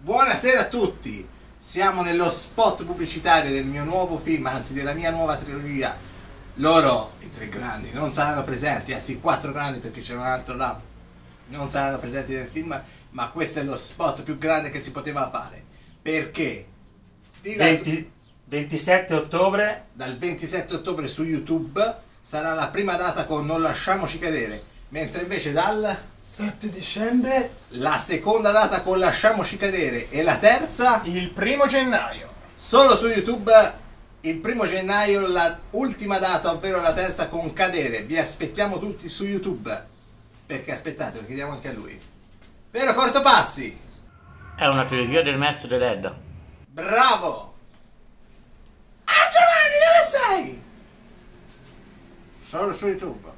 Buonasera a tutti! Siamo nello spot pubblicitario del mio nuovo film, anzi della mia nuova trilogia. Loro, i tre grandi, non saranno presenti, anzi i quattro grandi perché c'era un altro là, non saranno presenti nel film, ma questo è lo spot più grande che si poteva fare. Perché? Fino a- 20 27 ottobre dal 27 ottobre su YouTube sarà la prima data con Non lasciamoci cadere, mentre invece dal 7 dicembre, la seconda data con Lasciamoci cadere e la terza il primo gennaio. solo su YouTube il primo gennaio la ultima data, ovvero la terza con cadere. Vi aspettiamo tutti su YouTube. Perché aspettate, lo chiediamo anche a lui. Vero Cortopassi? è una trilogia del maestro Deledda. Bravo! Ah Giovanni, dove sei? Solo su YouTube.